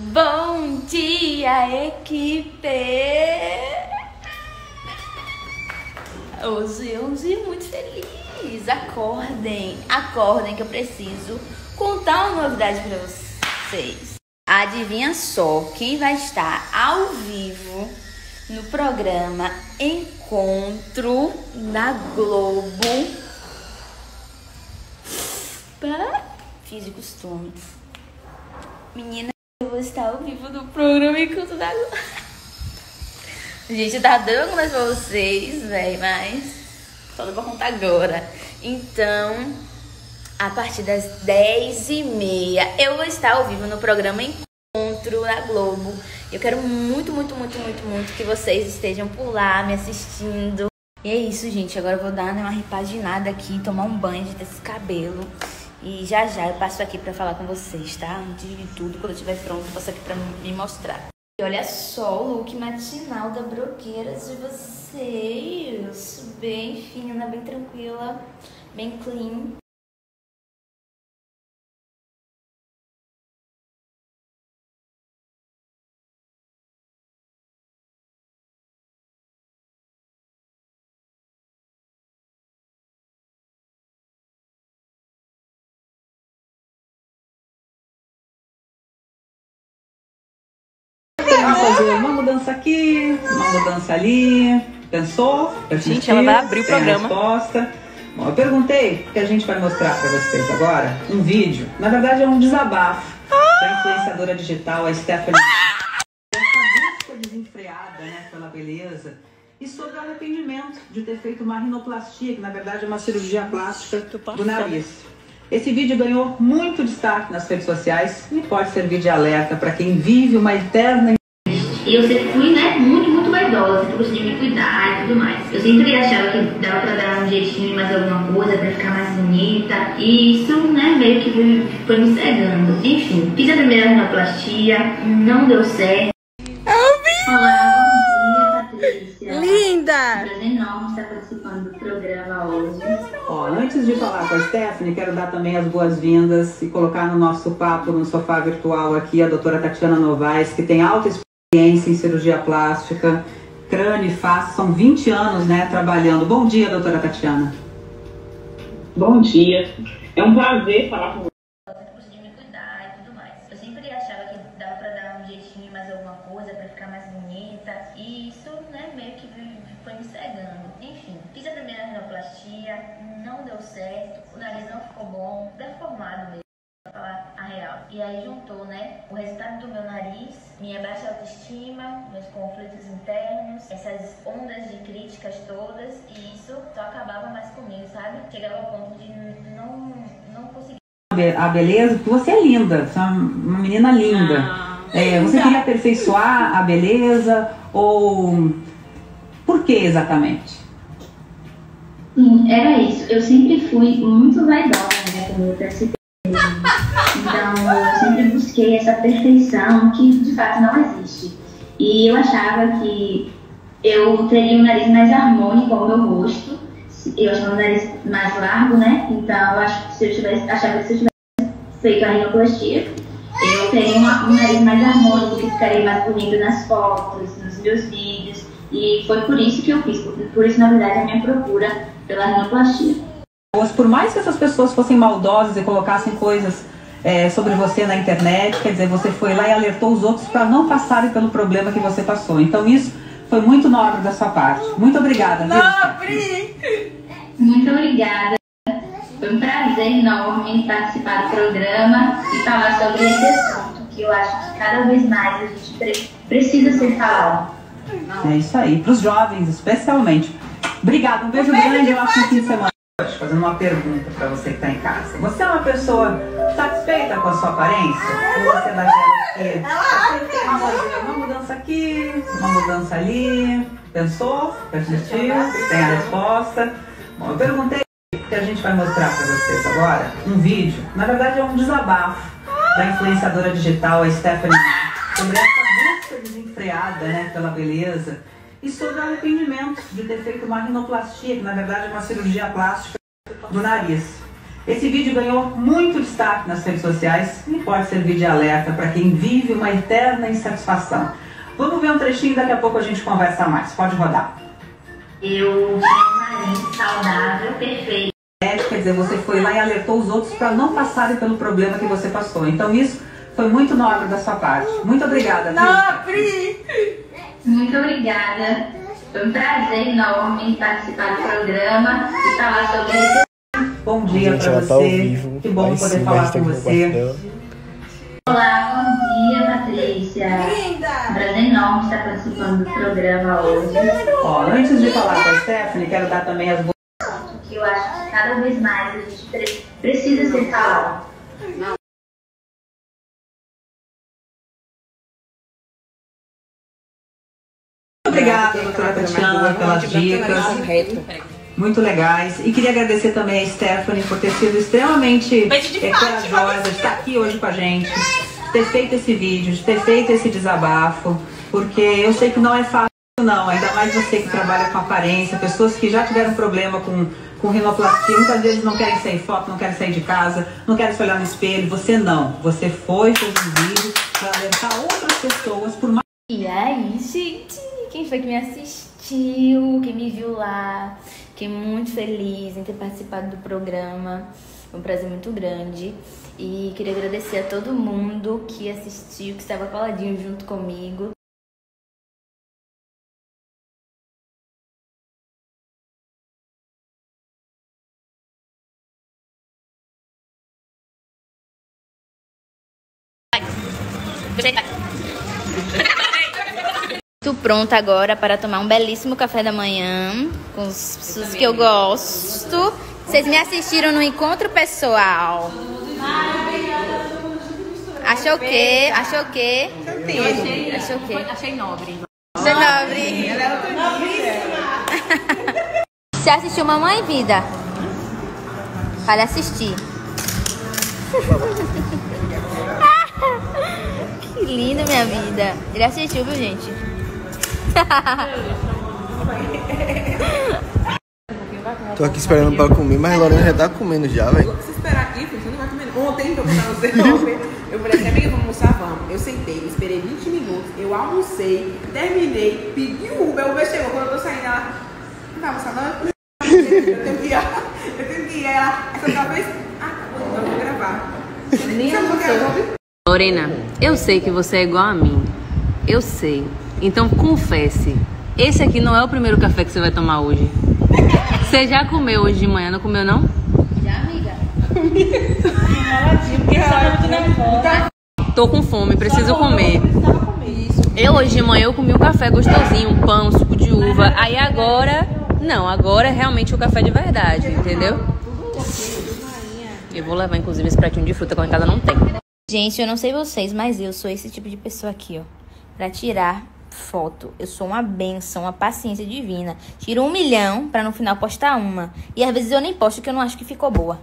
Bom dia, equipe! Hoje é um dia muito feliz. Acordem, acordem que eu preciso contar uma novidade para vocês. Adivinha só quem vai estar ao vivo no programa Encontro na Globo para Fiz de Costume. Menina, estar ao vivo no programa Encontro na Globo. Gente, tá dando mais pra vocês, velho, mas só não vou contar agora. Então, a partir das 10h30, eu vou estar ao vivo no programa Encontro na Globo. Eu quero muito, muito, muito, muito, muito que vocês estejam por lá me assistindo. E é isso, gente. Agora eu vou dar uma repaginada aqui, tomar um banho de esse cabelo. E já já eu passo aqui pra falar com vocês, tá? Antes de tudo, quando eu estiver pronto, eu passo aqui pra me mostrar. E olha só o look matinal da Broqueiras de vocês. Bem fina, bem tranquila, bem clean. Vamos fazer uma mudança aqui, uma mudança ali. Pensou? Gente, ela vai abrir o programa. resposta. Bom, eu perguntei o que a gente vai mostrar pra vocês agora. Um vídeo. Na verdade, é um desabafo da influenciadora digital, a Stephanie. Essa busca desenfreada né, pela beleza. E sobre o arrependimento de ter feito uma rinoplastia, que na verdade é uma cirurgia plástica do nariz. Esse vídeo ganhou muito destaque nas redes sociais e pode servir de alerta para quem vive uma eterna E eu sempre fui, né, muito, muito vaidosa, sempre gostei de me cuidar e tudo mais. Eu sempre achava que dava pra dar um jeitinho em mais alguma coisa pra ficar mais bonita. E isso, né, meio que foi, foi me cegando. Enfim, fiz a primeira rinoplastia, não deu certo. Olá, bom dia, Patrícia. Linda! Um prazer enorme estar participando do programa hoje. Ó, antes de falar com a Stephanie, quero dar também as boas-vindas e colocar no nosso papo, no sofá virtual aqui, a doutora Tatiana Novaes, que tem alta experiência em cirurgia plástica, crânio e face, são 20 anos, né, trabalhando. Bom dia, doutora Tatiana. Bom dia. É um prazer falar com de me cuidar e tudo mais. Eu sempre achava que dava pra dar um jeitinho mais alguma coisa pra ficar mais bonita. E isso, né, meio que foi me cegando. Enfim, fiz a primeira rinoplastia, não deu certo, o nariz não ficou bom, deformado mesmo. Pra falar a real. E aí juntou, né, o resultado do meu nariz, minha baixa autoestima, meus conflitos internos, essas ondas de críticas todas, e isso só acabava mais comigo, sabe? Chegava ao ponto de não, não conseguir A beleza, porque você é linda, você é uma menina linda. É, você queria aperfeiçoar a beleza ou por que exatamente? Sim, era isso. Eu sempre fui muito vaidosa, né, como eu percebi. Então, eu sempre busquei essa perfeição que de fato não existe. E eu achava que eu teria um nariz mais harmônico ao meu rosto. Eu achava o nariz mais largo, né? Então, eu acho que se eu tivesse, achava que se eu tivesse feito a rinoplastia, eu teria um nariz mais harmônico, que ficaria mais bonito nas fotos, nos meus vídeos. E foi por isso que eu fiz. Por isso, na verdade, a minha procura pela rinoplastia. Por mais que essas pessoas fossem maldosas e colocassem coisas é, sobre você na internet, quer dizer, você foi lá e alertou os outros para não passarem pelo problema que você passou. Então isso foi muito nobre da sua parte. Muito obrigada. viu? Muito obrigada. Foi um prazer enorme participar do programa e falar sobre esse assunto que eu acho que cada vez mais a gente pre- precisa ser falado. É isso aí, para os jovens especialmente. Obrigada, um beijo grande, eu acho um fim de semana. Fazendo uma pergunta para você que está em casa. Você é uma pessoa satisfeita com a sua aparência? Ou você é daquela que vamos fazer uma mudança aqui, uma mudança ali? Pensou? Refletiu? Tem a resposta? Bom, eu perguntei que a gente vai mostrar para vocês agora. Um vídeo, na verdade é um desabafo da influenciadora digital, a Stephanie, sobre essa busca desenfreada né, pela beleza e sobre o arrependimento de ter feito uma rinoplastia, que na verdade é uma cirurgia plástica do nariz. Esse vídeo ganhou muito destaque nas redes sociais e pode servir de alerta para quem vive uma eterna insatisfação. Vamos ver um trechinho, daqui a pouco a gente conversa mais. Pode rodar. Eu tinha um marido saudável, perfeito. É, quer dizer, você foi lá e alertou os outros para não passarem pelo problema que você passou. Então isso foi muito nobre da sua parte. Muito obrigada. Nobre! Muito obrigada. Foi um prazer enorme participar do programa e falar sobre isso. Bom dia para ela você. tá ao vivo. Que bom poder sim, falar com você. Olá, bom dia, Patrícia. Um prazer enorme estar participando do programa hoje. Ó, antes de falar com a Stephanie, quero dar também as boas Que eu acho que cada vez mais a gente pre- precisa ser falado. Obrigada, doutora Tatiana, pelas dicas. Muito legais. E queria agradecer também a Stephanie por ter sido extremamente corajosa de estar aqui hoje com a gente, de ter feito esse vídeo, de ter feito esse desabafo, porque eu sei que não é fácil não, ainda mais você que trabalha com aparência, pessoas que já tiveram problema com, com rinoplastia, muitas vezes não querem sair foto, não querem sair de casa, não querem se olhar no espelho, você não. Você foi, fez um vídeo para alertar outras pessoas por mais E aí, gente? Quem foi que me assistiu? Quem me viu lá? Fiquei muito feliz em ter participado do programa. Foi um prazer muito grande. E queria agradecer a todo mundo que assistiu, que estava coladinho junto comigo. Tô pronta agora para tomar um belíssimo café da manhã com os que eu gosto. Vocês me assistiram no encontro pessoal. Achou o quê? Achou o quê? Achei, achou o quê? Achei nobre. Achei nobre. Você assistiu Mamãe Vida? Vale assistir. que lindo, minha vida. Ele assistiu, viu, gente? Tô aqui esperando pra comer, mas a Lorena já tá comendo já, velho. Se esperar aqui, filho, você não vai comer. Ontem que eu tava no C9, eu falei assim, amiga, vamos almoçar, vamos. Eu sentei, esperei 20 minutos, eu almocei, terminei, pedi o Uber, o Uber chegou. Quando eu tô saindo, ela, não tá almoçando, não? Eu tenho que ir, eu tenho que ir. Ela, essa outra vez, ah, tá então eu vou gravar. Nem almocei. Lorena, eu sei que você é igual a mim. Eu sei. Então confesse. Esse aqui não é o primeiro café que você vai tomar hoje. Você já comeu hoje de manhã, não comeu não? Já, amiga? Tô com fome, preciso comer. Eu hoje de manhã eu comi um café gostosinho, um pão, suco de uva. Aí agora, não, agora é realmente o café de verdade, entendeu? Eu vou levar inclusive esse pratinho de fruta que lá em casa não tem. Gente, eu não sei vocês, mas eu sou esse tipo de pessoa aqui, ó. Pra tirar foto. Eu sou uma benção, uma paciência divina. Tiro um milhão pra no final postar uma. E às vezes eu nem posto que eu não acho que ficou boa.